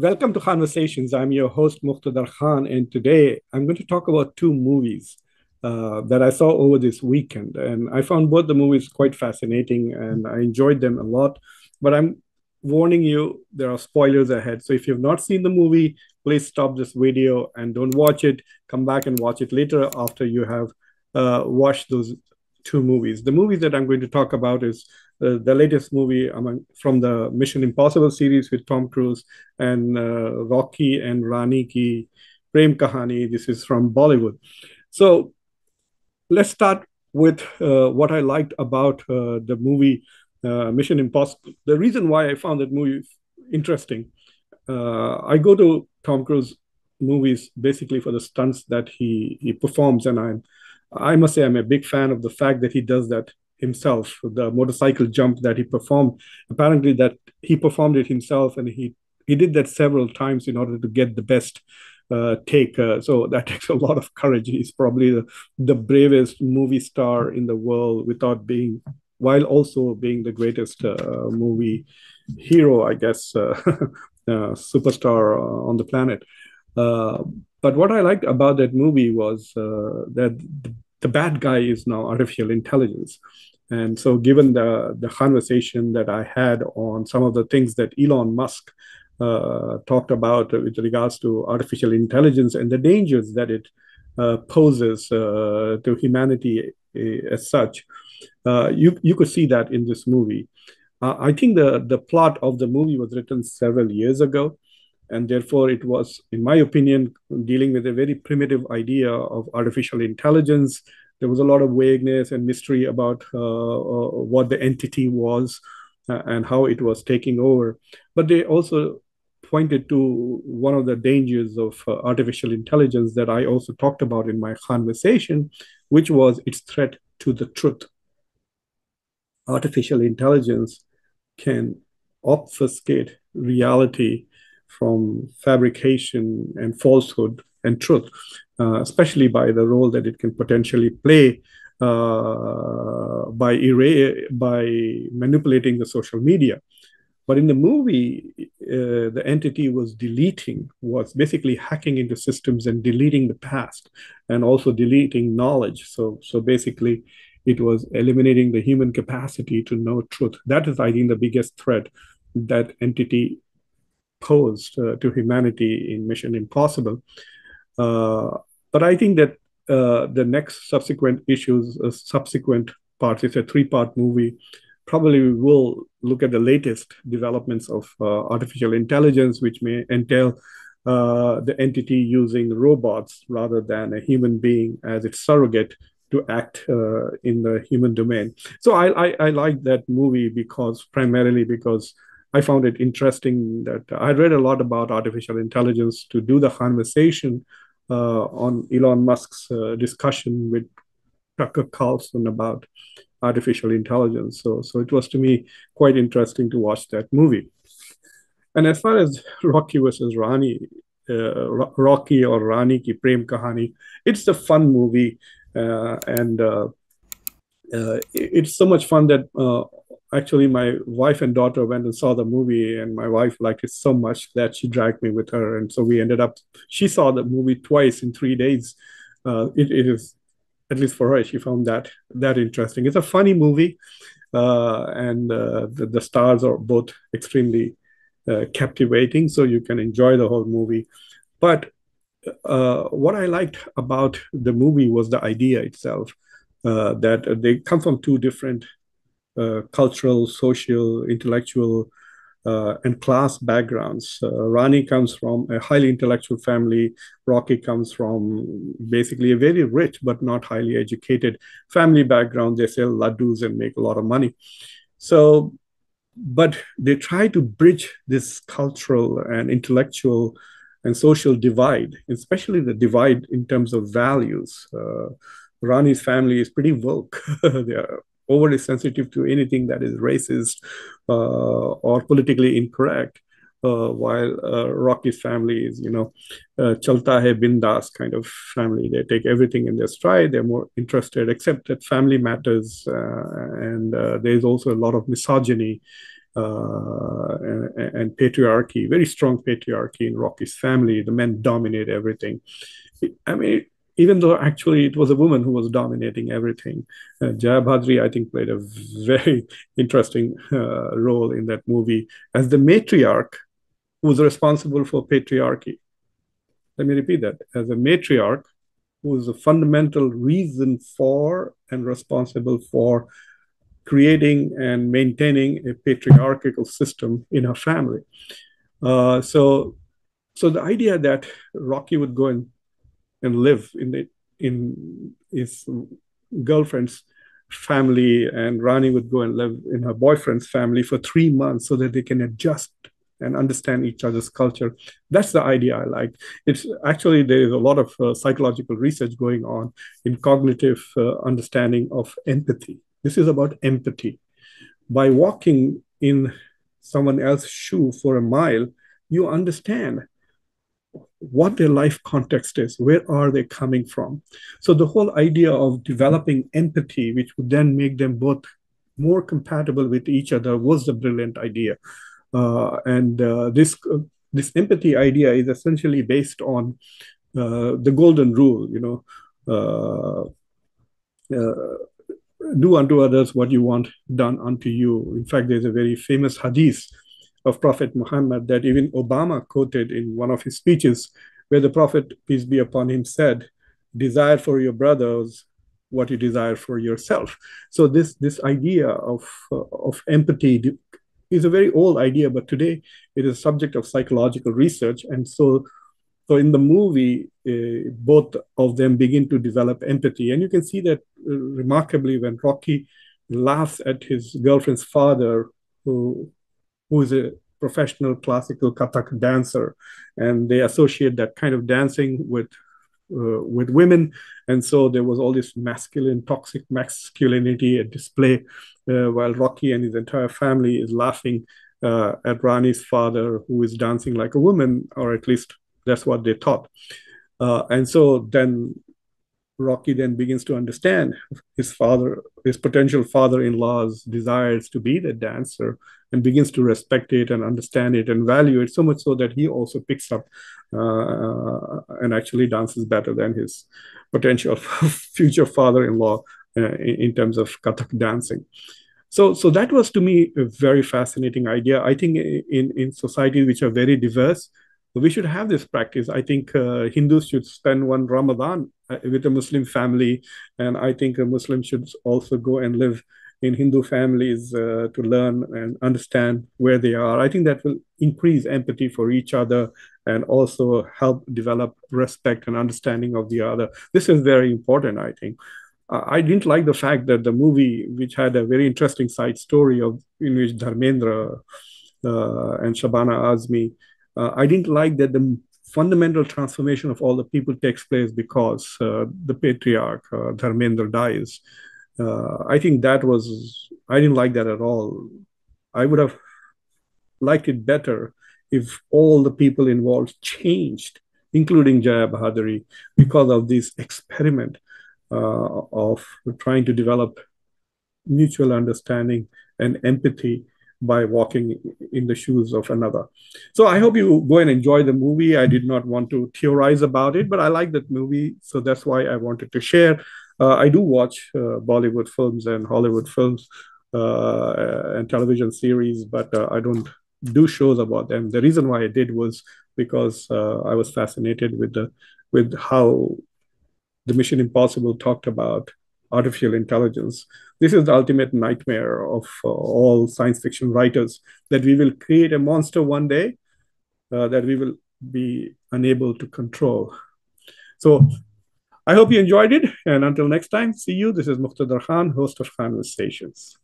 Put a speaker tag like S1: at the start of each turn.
S1: Welcome to Khanversations. I'm your host, Muqtedar Khan, and today I'm going to talk about two movies uh, that I saw over this weekend. And I found both the movies quite fascinating and I enjoyed them a lot. But I'm warning you, there are spoilers ahead. So if you've not seen the movie, please stop this video and don't watch it. Come back and watch it later after you have uh, watched those two movies. The movie that I'm going to talk about is uh, the latest movie among, from the Mission Impossible series with Tom Cruise and uh, Rocky and Rani ki Prem Kahani. This is from Bollywood. So let's start with uh, what I liked about uh, the movie uh, Mission Impossible. The reason why I found that movie interesting, uh, I go to Tom Cruise movies basically for the stunts that he he performs, and I'm I must say I'm a big fan of the fact that he does that himself. The motorcycle jump that he performed, apparently that he performed it himself, and he he did that several times in order to get the best uh, take. Uh, so that takes a lot of courage. He's probably the, the bravest movie star in the world without being, while also being the greatest uh, movie hero, I guess, uh, uh, superstar on the planet. Uh, but what I liked about that movie was that the, the bad guy is now artificial intelligence. And so, given the, the conversation that I had on some of the things that Elon Musk uh, talked about with regards to artificial intelligence and the dangers that it uh, poses uh, to humanity uh, as such. Uh, you you could see that in this movie. Uh, I think the the plot of the movie was written several years ago, and therefore it was, in my opinion, dealing with a very primitive idea of artificial intelligence. There was a lot of vagueness and mystery about uh, uh, what the entity was. Uh, and how it was taking over. But they also pointed to one of the dangers of uh, artificial intelligence that I also talked about in my conversation, which was its threat to the truth. Artificial intelligence can obfuscate reality from fabrication and falsehood and truth, uh, especially by the role that it can potentially play uh, by, by manipulating the social media. But in the movie, uh, the entity was deleting, was basically hacking into systems and deleting the past and also deleting knowledge. So, so basically, it was eliminating the human capacity to know truth. That is, I think, the biggest threat that entity posed uh, to humanity in Mission Impossible. Uh, but I think that uh, the next subsequent issues, uh, subsequent parts, it's a three part movie probably we will look at the latest developments of artificial intelligence, which may entail uh, the entity using robots rather than a human being as its surrogate to act uh, in the human domain. So I, I, I like that movie because primarily because I found it interesting that I read a lot about artificial intelligence to do the conversation on Elon Musk's uh, discussion with Tucker Carlson about artificial intelligence. So, so it was to me quite interesting to watch that movie. And as far as Rocky versus Rani, uh, Rocky or Rani ki Prem Kahani, it's a fun movie, uh, and uh, uh it's so much fun that uh, actually my wife and daughter went and saw the movie, and my wife liked it so much that she dragged me with her, and so we ended up. She saw the movie twice in three days. Uh, it, it is at least for her, she found that that interesting. It's a funny movie, uh, and uh, the, the stars are both extremely uh, captivating, so you can enjoy the whole movie. But uh, what I liked about the movie was the idea itself uh, that they come from two different cultural, social, intellectual uh, and class backgrounds. Uh, Rani comes from a highly intellectual family. Rocky comes from basically a very rich but not highly educated family background. They sell laddus and make a lot of money. So, but they try to bridge this cultural and intellectual and social divide, especially the divide in terms of values. Uh, Rani's family is pretty woke. they are overly sensitive to anything that is racist uh, or politically incorrect. Uh, while uh, Rocky's family is, you know, uh, chalta hai bindas kind of family. They take everything in their stride. They're more interested, except that family matters. Uh, and uh, there's also a lot of misogyny and, and, patriarchy, very strong patriarchy in Rocky's family. The men dominate everything. I mean, even though actually it was a woman who was dominating everything. Uh, Jaya Bhaduri, I think, played a very interesting uh, role in that movie as the matriarch who was responsible for patriarchy. Let me repeat that as a matriarch who is the fundamental reason for and responsible for creating and maintaining a patriarchal system in her family. Uh, so, so the idea that Rocky would go and and live in the in his girlfriend's family, and Rani would go and live in her boyfriend's family for three months so that they can adjust and understand each other's culture. That's the idea I like. It's actually there is a lot of uh, psychological research going on in cognitive uh, understanding of empathy. This is about empathy. By walking in someone else's shoe for a mile, you understand what their life context is, where are they coming from. So the whole idea of developing empathy, which would then make them both more compatible with each other, was a brilliant idea. Uh, and uh, this uh, this empathy idea is essentially based on uh, the golden rule. You know, uh, uh, do unto others what you want done unto you. In fact, there's a very famous hadith of Prophet Muhammad that even Obama quoted in one of his speeches, where the Prophet, peace be upon him, said, Desire for your brothers what you desire for yourself. So this this idea of uh, of empathy is a very old idea, but today it is subject of psychological research, and so so in the movie, uh, both of them begin to develop empathy, and you can see that uh, remarkably when Rocky laughs at his girlfriend's father, who who is a professional classical Kathak dancer, and they associate that kind of dancing with uh, with women, and so there was all this masculine, toxic masculinity at display, uh, while Rocky and his entire family is laughing uh, at Rani's father, who is dancing like a woman, or at least that's what they thought. Uh, and so then Rocky then begins to understand his father, his potential father-in-law's desires to be the dancer, and begins to respect it and understand it and value it so much so that he also picks up uh, and actually dances better than his potential future father-in-law uh, in, in, terms of Kathak dancing. So, so that was to me a very fascinating idea. I think in in societies which are very diverse, we should have this practice. I think uh, Hindus should spend one Ramadan uh, with a Muslim family, and I think a Muslim should also go and live in Hindu families uh, to learn and understand where they are. I think that will increase empathy for each other and also help develop respect and understanding of the other. This is very important, I think. Uh, I didn't like the fact that the movie, which had a very interesting side story of in which Dharmendra uh, and Shabana Azmi, uh, I didn't like that the fundamental transformation of all the people takes place because uh, the patriarch uh, Dharmendra dies uh, I think that was I didn't like that at all. I would have liked it better if all the people involved changed, including Jaya Bhaduri, because of this experiment uh, of trying to develop mutual understanding and empathy by walking in the shoes of another. So I hope you go and enjoy the movie. I did not want to theorize about it, but I like that movie. So that's why I wanted to share. Uh, I do watch uh, Bollywood films and Hollywood films uh, and television series, but I don't do shows about them. The reason why I did was because I was fascinated with the with how the Mission Impossible talked about artificial intelligence. This is the ultimate nightmare of uh, all science fiction writers that we will create a monster one day uh, that we will be unable to control. So I hope you enjoyed it. And until next time, see you. This is Muqtedar Khan, host of Khanversations.